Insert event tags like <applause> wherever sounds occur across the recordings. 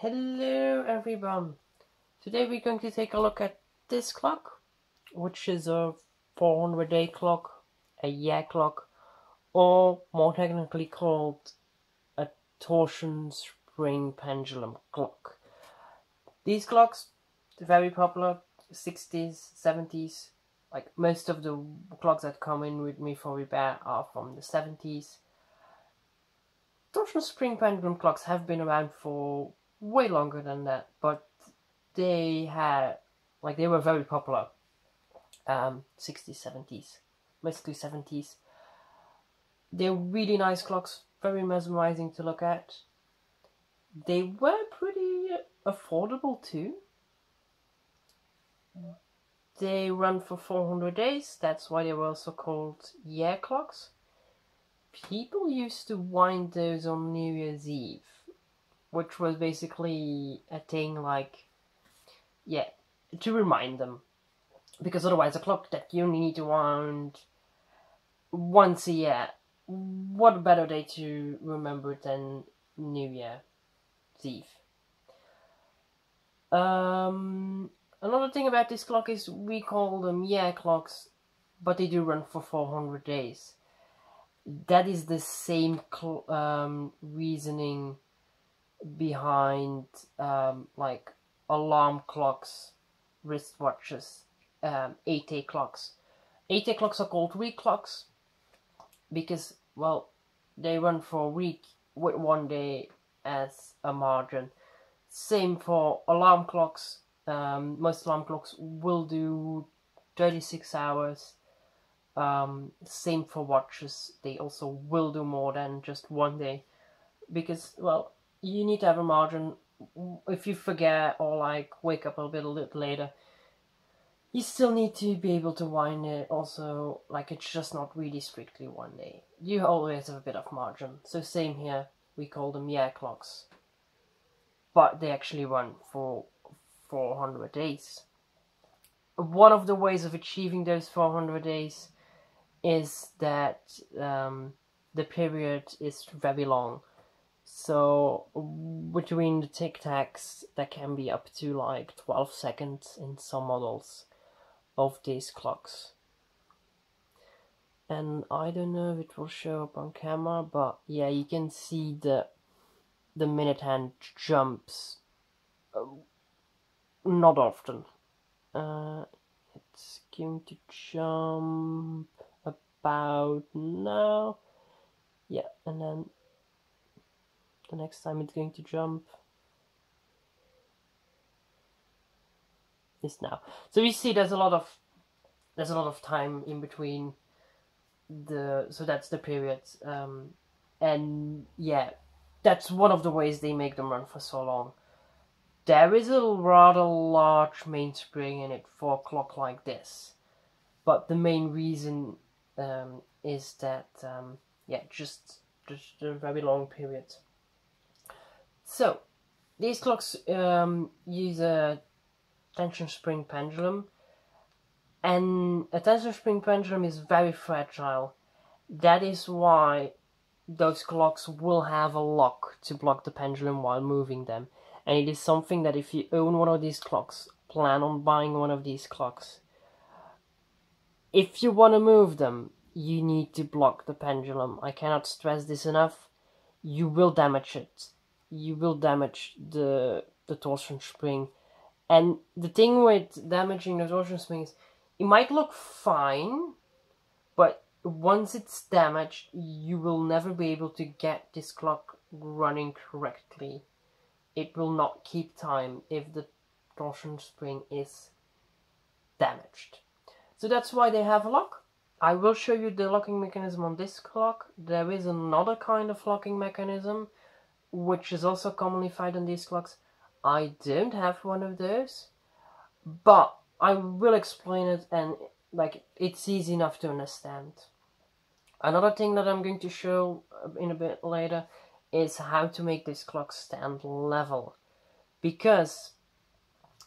Hello everyone. Today we're going to take a look at this clock, which is a 400 day clock, a year clock, or more technically called a torsion spring pendulum clock. These clocks, very popular, 60s, 70s, like most of the clocks that come in with me for repair are from the 70s. Torsion spring pendulum clocks have been around for way longer than that, but they had like they were very popular. Um, 60s, 70s, mostly 70s. They're really nice clocks, very mesmerizing to look at. They were pretty affordable too. They run for 400 days, that's why they were also called year clocks. People used to wind those on New Year's Eve which was basically a thing like, yeah, to remind them. Because otherwise, a clock that you need to wind once a year, what better day to remember than New Year Eve? Um, another thing about this clock is we call them year clocks, but they do run for 400 days. That is the same um, reasoning behind um, like alarm clocks, wristwatches, um, 8-day clocks. 8-day clocks are called week clocks because, well, they run for a week with one day as a margin. Same for alarm clocks. Um, most alarm clocks will do 36 hours. Um, same for watches. They also will do more than just one day because, well, you need to have a margin. If you forget or like wake up a bit a little later, you still need to be able to wind it. Also, like it's just not really strictly one day. You always have a bit of margin. So same here. We call them year clocks, but they actually run for 400 days. One of the ways of achieving those 400 days is that um, the period is very long. So between the tic tacs, that can be up to like 12 seconds in some models of these clocks. And I don't know if it will show up on camera, but yeah, you can see the the minute hand jumps. Uh, not often. Uh, it's going to jump about now. Yeah, and then the next time it's going to jump is now. So you see there's a lot of there's a lot of time in between the so that's the period um, and yeah that's one of the ways they make them run for so long. There is a rather large mainspring in it for a clock like this, but the main reason um, is that um, yeah just just a very long period. So, these clocks um, use a torsion spring pendulum, and a torsion spring pendulum is very fragile. That is why those clocks will have a lock to block the pendulum while moving them. And it is something that if you own one of these clocks, plan on buying one of these clocks. If you want to move them, you need to block the pendulum. I cannot stress this enough. You will damage it you will damage the the torsion spring. And the thing with damaging the torsion spring is it might look fine, but once it's damaged, you will never be able to get this clock running correctly. It will not keep time if the torsion spring is damaged. So that's why they have a lock. I will show you the locking mechanism on this clock. There is another kind of locking mechanism which is also commonly found on these clocks. I don't have one of those, but I will explain it and like it's easy enough to understand. Another thing that I'm going to show uh, in a bit later is how to make this clock stand level because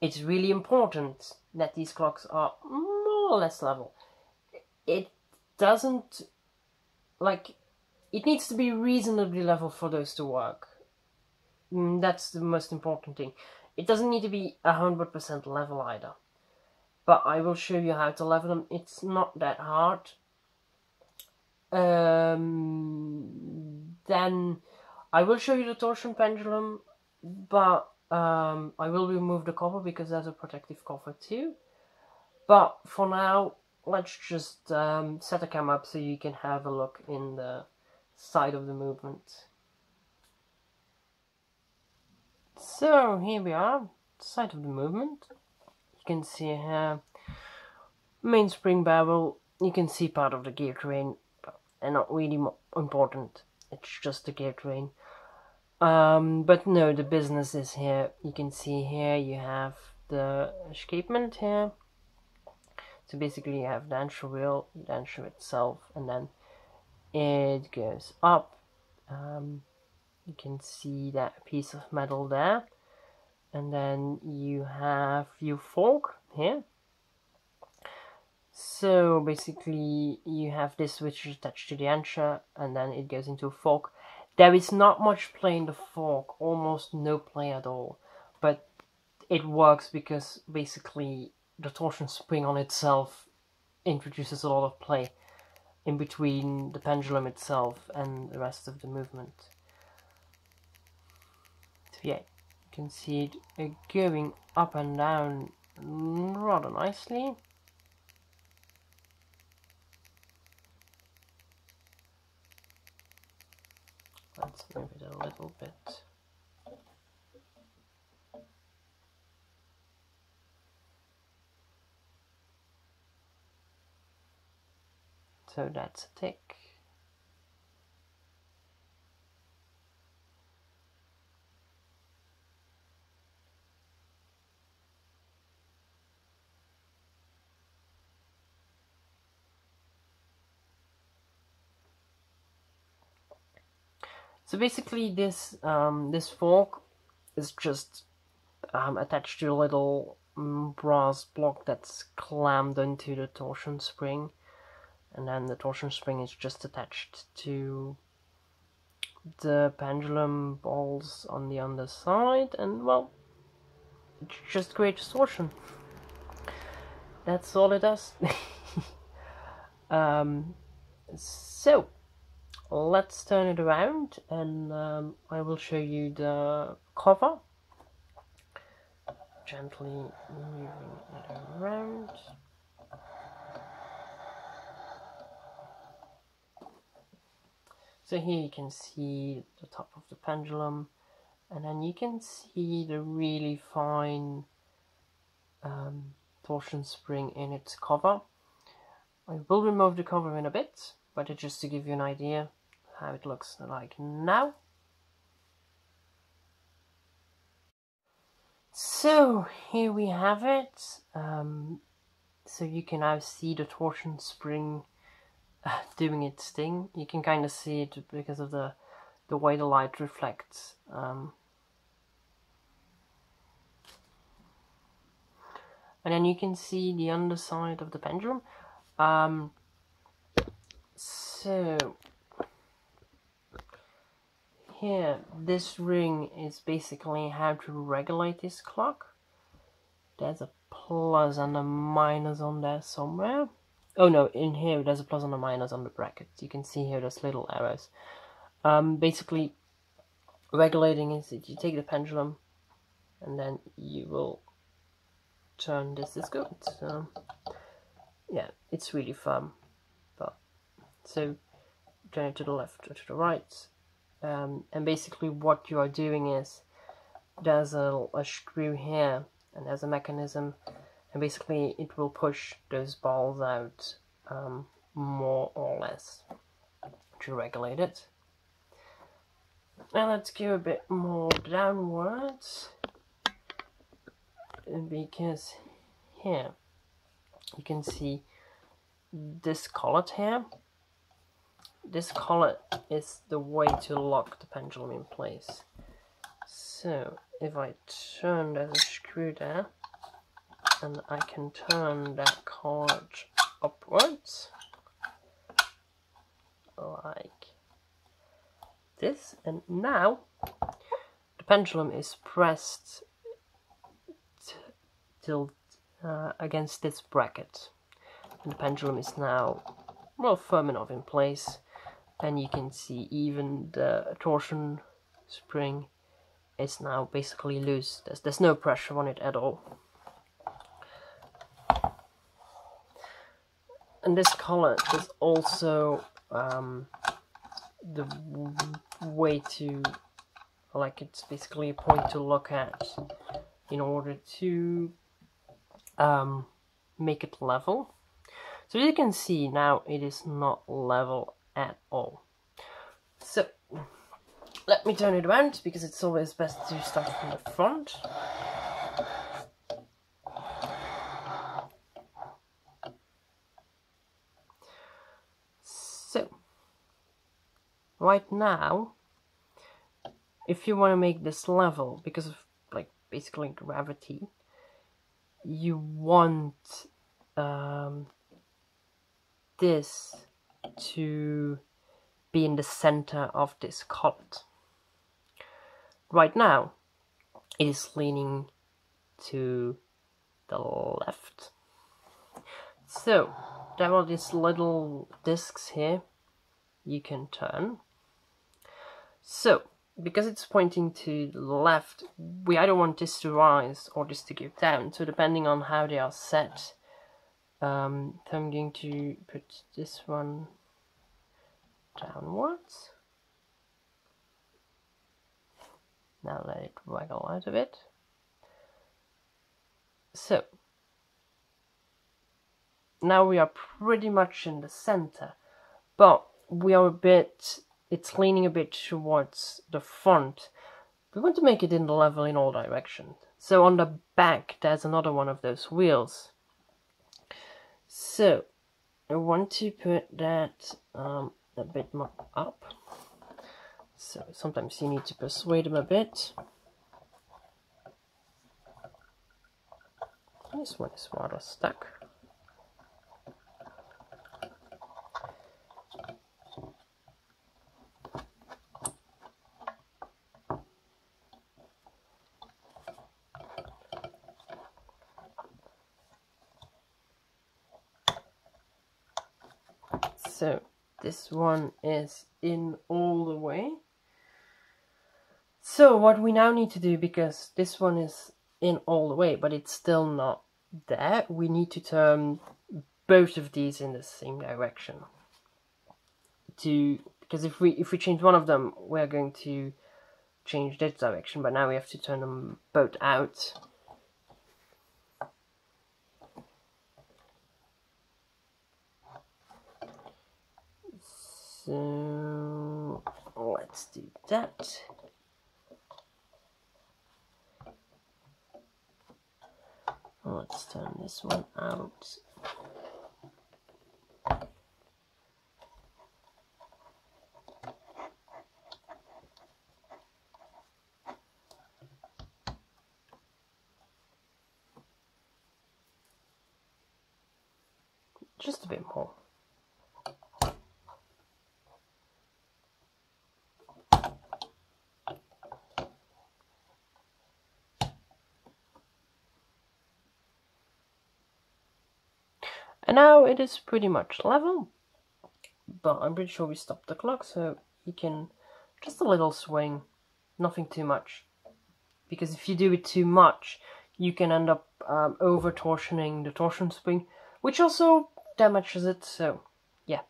it's really important that these clocks are more or less level. It doesn't like it needs to be reasonably level for those to work Mm, that's the most important thing. It doesn't need to be 100% level either. But I will show you how to level them. It's not that hard. Um, then I will show you the torsion pendulum, but um, I will remove the cover because there's a protective cover too. But for now, let's just um, set the cam up so you can have a look in the side of the movement. So here we are, side of the movement. You can see here main spring barrel. You can see part of the gear train, and not really important. It's just the gear train. Um, but no, the business is here. You can see here you have the escapement here. So basically you have the entry wheel, the entry itself, and then it goes up. Um, you can see that piece of metal there. And then you have your fork here. So basically you have this which is attached to the anchor and then it goes into a fork. There is not much play in the fork almost no play at all. But it works because basically the torsion spring on itself introduces a lot of play in between the pendulum itself and the rest of the movement So yeah, you can see it going up and down rather nicely. Let's move it a little bit. So that's a tick. So basically this um, this fork is just um, attached to a little um, brass block that's clamped into the torsion spring and then the torsion spring is just attached to the pendulum balls on the underside and well just creates torsion. That's all it does. <laughs> Um, so let's turn it around and um, I will show you the cover. Gently moving it around so here you can see the top of the pendulum and then you can see the really fine um, torsion spring in its cover I will remove the cover in a bit but just to give you an idea how it looks like now. So here we have it. Um, so you can now see the torsion spring <sighs> doing its thing. You can kind of see it because of the the way the light reflects. Um, and then you can see the underside of the pendulum. Um, so here this ring is basically how to regulate this clock there's a plus and a minus on there somewhere oh no in here there's a plus and a minus on the brackets. You can see here there's little arrows. Um, basically regulating is that you take the pendulum and then you will turn this is good so yeah it's really firm but so turn it to the left or to the right. Um, and basically what you are doing is there's a, a screw here and there's a mechanism and basically it will push those balls out um, more or less to regulate it. Now let's go a bit more downwards because here you can see this collet here this collet is the way to lock the pendulum in place. So if I turn there's a screw there and I can turn that collet upwards like this and now the the pendulum is pressed till uh, against this bracket. And the pendulum is now well firm enough in place and you can see even the torsion spring is now basically loose. There's, there's no pressure on it at all. This collet is also um, the way to, like it's basically a point to look at in order to um, make it level. So you can see now it is not level at all. So let me turn it around because it's always best to start from the front. So right now if you want to make this level because of like basically gravity you want um, this to be in the center of this collet. Right now, it is leaning to the left. So, there are these little discs here you can turn. So, because it's pointing to the left, we either want this to rise or this to go down. So depending on how they are set, um, I'm going to put this one downwards. Now let it waggle out a bit. So, now we are pretty much in the center, but we are a bit, it's leaning a bit towards the front. We want to make it in the level in all directions. So on the back, there's another one of those wheels. So, I want to put that um, a bit more up. So sometimes you need to persuade them a bit. This one is rather stuck. So this one is in all the way. So what we now need to do, because this one is in all the way, but it's still not there, we need to turn both of these in the same direction. To because if we if we change one of them, we're going to change this direction, but now we have to turn them both out. So let's do that. Let's turn this one out. Just a bit more. And now it is pretty much level, but I'm pretty sure we stopped the clock, so you can, just a little swing, nothing too much. Because if you do it too much, you can end up um, over torsioning the torsion spring, which also damages it, so yeah,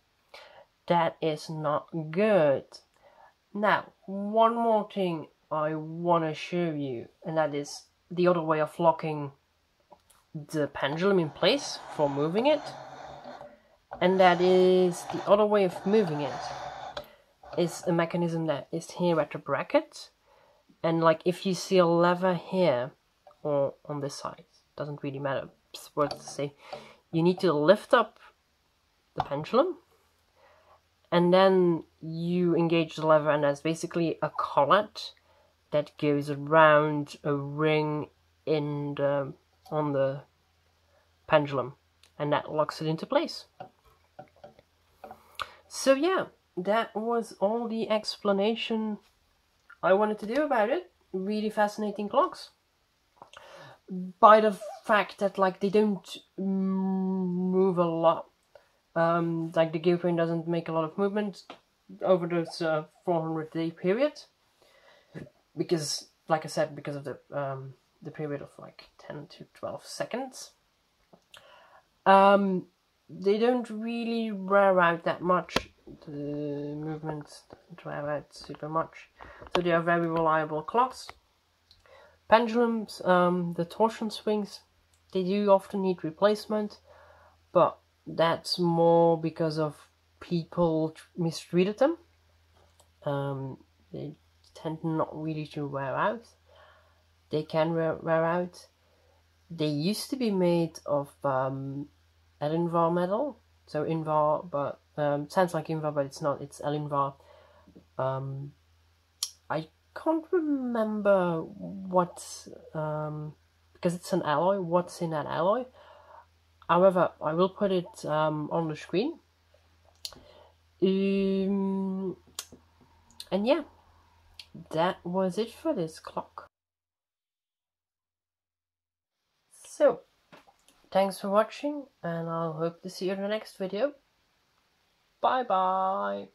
that is not good. Now, one more thing I want to show you, and that is the other way of locking the pendulum in place for moving it. And that is the other way of moving it. Is a mechanism that is here at the bracket. And like if you see a lever here or on this side doesn't really matter. It's worth to say you need to lift up the pendulum. And then you engage the lever and there's basically a collet that goes around a ring in the on the pendulum and that locks it into place. So yeah, that was all the explanation I wanted to do about it. really fascinating clocks by the fact that like they don't move a lot. Um, like the gear train doesn't make a lot of movement over this uh, 400 day period because, like I said, because of the um, the period of like 10 to 12 seconds. Um, they don't really wear out that much. The movements don't wear out super much, so they are very reliable clocks. Pendulums, um, the torsion springs, they do often need replacement, but that's more because of people mistreated them. Um, they tend not really to wear out. They can wear, wear out. They used to be made of um, Elinvar metal, so Invar, but um, sounds like Invar, but it's not. It's Elinvar. Um, I can't remember what um, because it's an alloy. What's in that alloy? However, I will put it um, on the screen. Um, and yeah, that was it for this clock. So, thanks for watching, and I'll hope to see you in the next video. Bye bye.